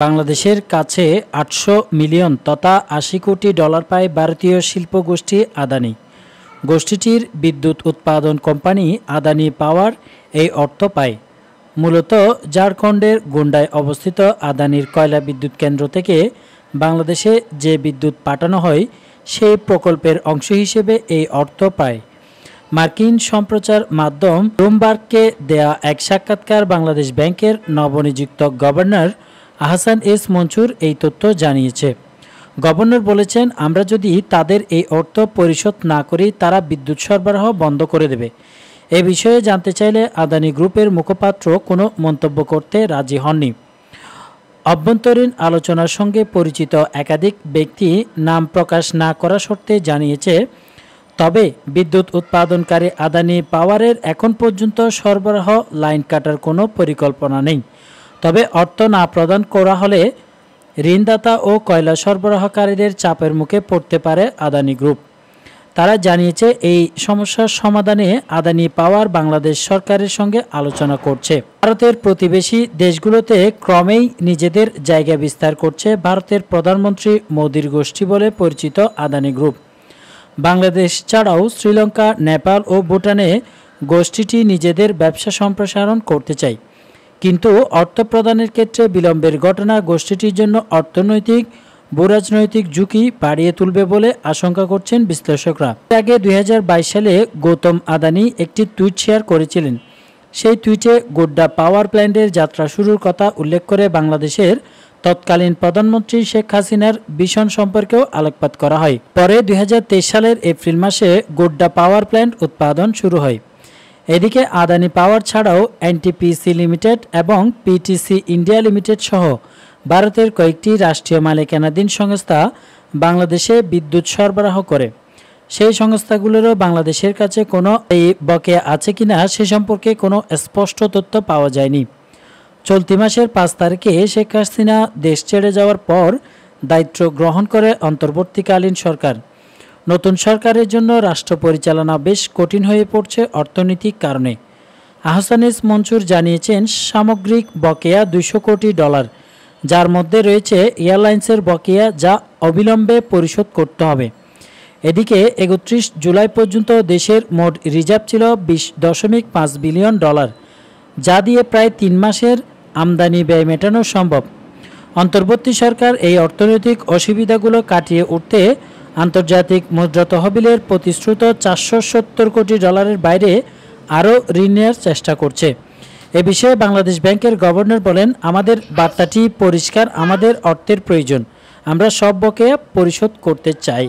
বাংলাদেশের কাছে আটশো মিলিয়ন তথা আশি কোটি ডলার পায় ভারতীয় শিল্প গোষ্ঠী আদানি। গোষ্ঠীটির বিদ্যুৎ উৎপাদন কোম্পানি আদানি পাওয়ার এই অর্থ পায়। মূলত ঝাড়খণ্ডের গুন্ডায় অবস্থিত আদানির কয়লা বিদ্যুৎ কেন্দ্র থেকে বাংলাদেশে যে বিদ্যুৎ পাঠানো হয়, সেই প্রকল্পের অংশ হিসেবে এই অর্থ পায়। মার্কিন সম্প্রচার মাধ্যম ব্লুমবার্গকে দেয়া এক সাক্ষাৎকার বাংলাদেশ ব্যাংকের নবনিযুক্ত গভর্নর আহসান এস মনসুর এই তথ্য জানিয়েছে। গভর্নর বলেছেন, আমরা যদি তাদের এই অর্থ পরিশোধ না করি, তারা বিদ্যুৎ সরবরাহ বন্ধ করে দেবে। এ বিষয়ে জানতে চাইলে আদানি গ্রুপের মুখপাত্র কোনো মন্তব্য করতে রাজি হননি। অভ্যন্তরীণ আলোচনার সঙ্গে পরিচিত একাধিক ব্যক্তি নাম প্রকাশ না করা শর্তে জানিয়েছে, তবে বিদ্যুৎ উৎপাদনকারী আদানি পাওয়ারের এখন পর্যন্ত সরবরাহ লাইন কাটার কোনো পরিকল্পনা নেই। তবে অর্থ না প্রদান করা হলে ঋণদাতা ও কয়লা সরবরাহকারীদের চাপের মুখে পড়তে পারে আদানি গ্রুপ। তারা জানিয়েছে, এই সমস্যার সমাধানে আদানি পাওয়ার বাংলাদেশ সরকারের সঙ্গে আলোচনা করছে। ভারতের প্রতিবেশী দেশগুলোতে ক্রমেই নিজেদের জায়গা বিস্তার করছে ভারতের প্রধানমন্ত্রী মোদির গোষ্ঠী বলে পরিচিত আদানি গ্রুপ। বাংলাদেশ ছাড়াও শ্রীলঙ্কা, নেপাল ও ভুটানে গোষ্ঠীটি নিজেদের ব্যবসা সম্প্রসারণ করতে চায়। কিন্তু অর্থ প্রদানের ক্ষেত্রে বিলম্বের ঘটনা গোষ্ঠীটির জন্য অর্থনৈতিক, ভূরাজনৈতিক ঝুঁকি বাড়িয়ে তুলবে বলে আশঙ্কা করছেন বিশ্লেষকরা। আগে দুই হাজার বাইশ সালে গৌতম আদানি একটি টুইট শেয়ার করেছিলেন। সেই টুইটে গোড্ডা পাওয়ার প্ল্যান্টের যাত্রা শুরুর কথা উল্লেখ করে বাংলাদেশের তৎকালীন প্রধানমন্ত্রী শেখ হাসিনার ভীষণ সম্পর্কেও আলোকপাত করা হয়। পরে দুই হাজার তেইশ সালের এপ্রিল মাসে গোড্ডা পাওয়ার প্ল্যান্ট উৎপাদন শুরু হয়। এদিকে আদানি পাওয়ার ছাড়াও এনটিপিসি লিমিটেড এবং পিটিসি ইন্ডিয়া লিমিটেড সহ ভারতের কয়েকটি রাষ্ট্রীয় মালিকানাধীন সংস্থা বাংলাদেশে বিদ্যুৎ সরবরাহ করে। সেই সংস্থাগুলোরও বাংলাদেশের কাছে কোনো এই বকেয়া আছে কিনা সে সম্পর্কে কোনো স্পষ্ট তথ্য পাওয়া যায়নি। চলতি মাসের পাঁচ তারিখে শেখ হাসিনা দেশ ছেড়ে যাওয়ার পর দায়িত্ব গ্রহণ করে অন্তর্বর্তীকালীন সরকার। নতুন সরকারের জন্য রাষ্ট্র পরিচালনা বেশ কঠিন হয়ে পড়ছে অর্থনৈতিক কারণে। আহসানিস মনসুর জানিয়েছেন, সামগ্রিক বকেয়া দুশো কোটি ডলার, যার মধ্যে রয়েছে এয়ারলাইন্সের বকেয়া যা অবিলম্বে পরিশোধ করতে হবে। এদিকে একত্রিশ জুলাই পর্যন্ত দেশের মোট রিজার্ভ ছিল বিশ দশমিক পাঁচ বিলিয়ন ডলার, যা দিয়ে প্রায় তিন মাসের আমদানি ব্যয় মেটানো সম্ভব। অন্তর্বর্তী সরকার এই অর্থনৈতিক অসুবিধাগুলো কাটিয়ে উঠতে আন্তর্জাতিক মুদ্রা তহবিলের প্রতিশ্রুত চারশো সত্তর কোটি ডলারের বাইরে আরও ঋণ নেওয়ার চেষ্টা করছে। এ বিষয়ে বাংলাদেশ ব্যাংকের গভর্নর বলেন, আমাদের বার্তাটি পরিষ্কার, আমাদের অর্থের প্রয়োজন। আমরা সব বকেয়া পরিশোধ করতে চাই।